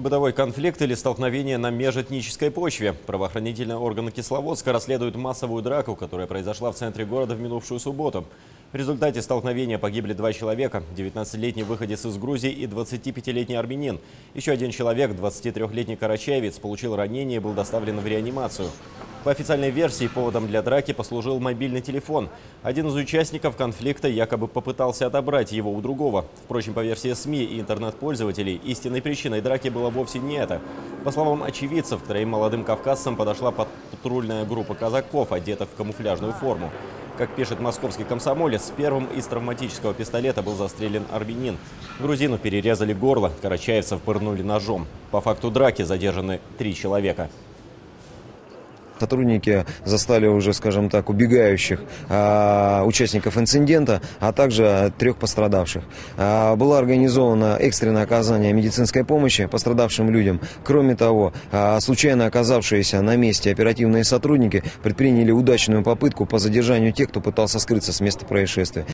Бытовой конфликт или столкновение на межэтнической почве. Правоохранительные органы Кисловодска расследуют массовую драку, которая произошла в центре города в минувшую субботу. В результате столкновения погибли два человека. 19-летний выходец из Грузии и 25-летний армянин. Еще один человек, 23-летний карачаевец, получил ранение и был доставлен в реанимацию. По официальной версии, поводом для драки послужил мобильный телефон. Один из участников конфликта якобы попытался отобрать его у другого. Впрочем, по версии СМИ и интернет-пользователей, истинной причиной драки было вовсе не это. По словам очевидцев, к троим молодым кавказцам подошла патрульная группа казаков, одетых в камуфляжную форму. Как пишет московский комсомолец, первым из травматического пистолета был застрелен армянин. Грузину перерезали горло, карачаевцев пырнули ножом. По факту драки задержаны три человека. Сотрудники застали уже, скажем так, убегающих а, участников инцидента, а также трех пострадавших. А, было организовано экстренное оказание медицинской помощи пострадавшим людям. Кроме того, а, случайно оказавшиеся на месте оперативные сотрудники предприняли удачную попытку по задержанию тех, кто пытался скрыться с места происшествия.